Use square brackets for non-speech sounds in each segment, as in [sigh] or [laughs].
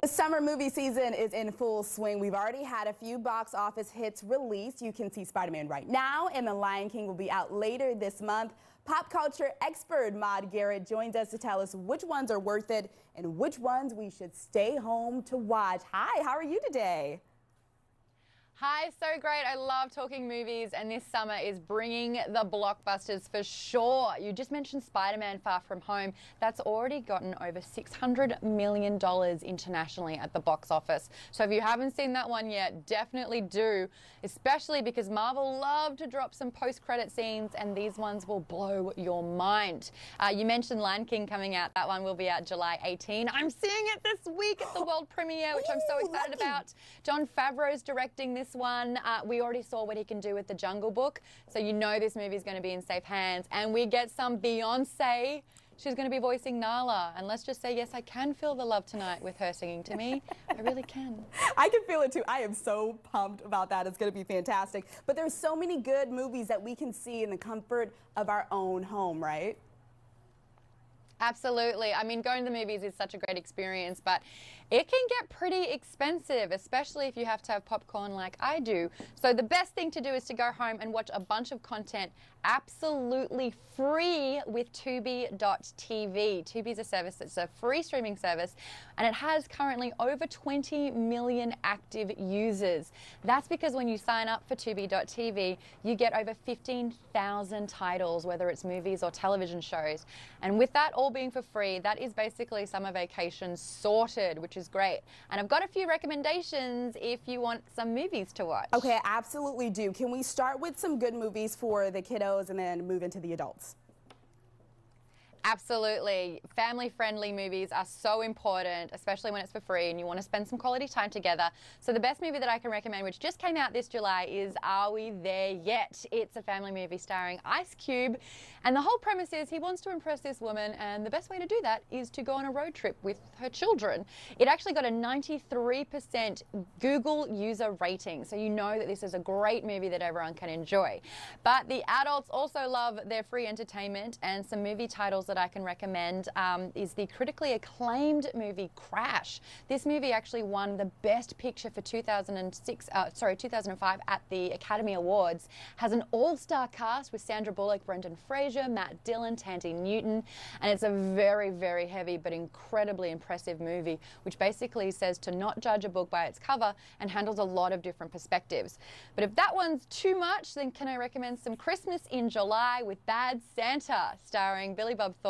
The summer movie season is in full swing. We've already had a few box office hits released. You can see Spider-Man right now, and The Lion King will be out later this month. Pop culture expert Maude Garrett joins us to tell us which ones are worth it and which ones we should stay home to watch. Hi, how are you today? Hi, so great. I love talking movies, and this summer is bringing the blockbusters for sure. You just mentioned Spider Man Far From Home. That's already gotten over $600 million internationally at the box office. So if you haven't seen that one yet, definitely do, especially because Marvel love to drop some post credit scenes, and these ones will blow your mind. Uh, you mentioned Lion King coming out. That one will be out July 18. I'm seeing it this week at the world premiere, which I'm so excited about. Jon Favreau's directing this this one. Uh, we already saw what he can do with the Jungle Book, so you know this movie is going to be in safe hands. And we get some Beyonce. She's going to be voicing Nala. And let's just say, yes, I can feel the love tonight with her singing to me. [laughs] I really can. I can feel it too. I am so pumped about that. It's going to be fantastic. But there's so many good movies that we can see in the comfort of our own home, right? Absolutely. I mean, going to the movies is such a great experience, but it can get pretty expensive, especially if you have to have popcorn like I do. So the best thing to do is to go home and watch a bunch of content absolutely free with Tubi.tv. Tubi is a service that's a free streaming service, and it has currently over 20 million active users. That's because when you sign up for Tubi.tv, you get over 15,000 titles, whether it's movies or television shows. And with that all all being for free, that is basically summer vacation sorted, which is great. And I've got a few recommendations if you want some movies to watch. Okay, absolutely do. Can we start with some good movies for the kiddos and then move into the adults? Absolutely. Family friendly movies are so important, especially when it's for free and you want to spend some quality time together. So, the best movie that I can recommend, which just came out this July, is Are We There Yet? It's a family movie starring Ice Cube. And the whole premise is he wants to impress this woman, and the best way to do that is to go on a road trip with her children. It actually got a 93% Google user rating. So, you know that this is a great movie that everyone can enjoy. But the adults also love their free entertainment and some movie titles that I can recommend um, is the critically acclaimed movie Crash. This movie actually won the Best Picture for 2006, uh, sorry, 2005 at the Academy Awards. Has an all-star cast with Sandra Bullock, Brendan Fraser, Matt Dillon, Thandie Newton, and it's a very, very heavy but incredibly impressive movie, which basically says to not judge a book by its cover and handles a lot of different perspectives. But if that one's too much, then can I recommend some Christmas in July with Bad Santa, starring Billy Bob Thornton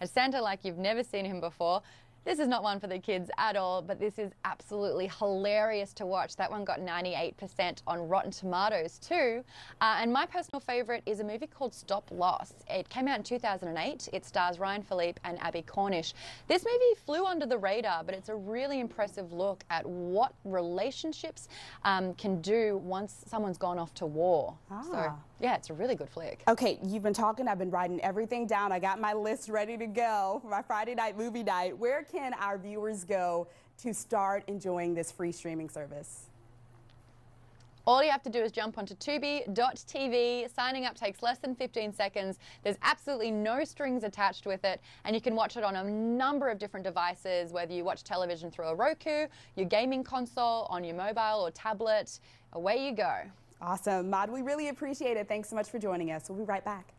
as Santa like you've never seen him before. This is not one for the kids at all, but this is absolutely hilarious to watch. That one got 98% on Rotten Tomatoes too. Uh, and my personal favorite is a movie called Stop Loss. It came out in 2008. It stars Ryan Phillippe and Abbie Cornish. This movie flew under the radar, but it's a really impressive look at what relationships um, can do once someone's gone off to war. Ah. So yeah, it's a really good flick. Okay, you've been talking. I've been writing everything down. I got my list ready to go for my Friday night movie night. Where can our viewers go to start enjoying this free streaming service? All you have to do is jump onto tubi.tv. Signing up takes less than 15 seconds. There's absolutely no strings attached with it, and you can watch it on a number of different devices, whether you watch television through a Roku, your gaming console, on your mobile or tablet. Away you go. Awesome. Maude, we really appreciate it. Thanks so much for joining us. We'll be right back.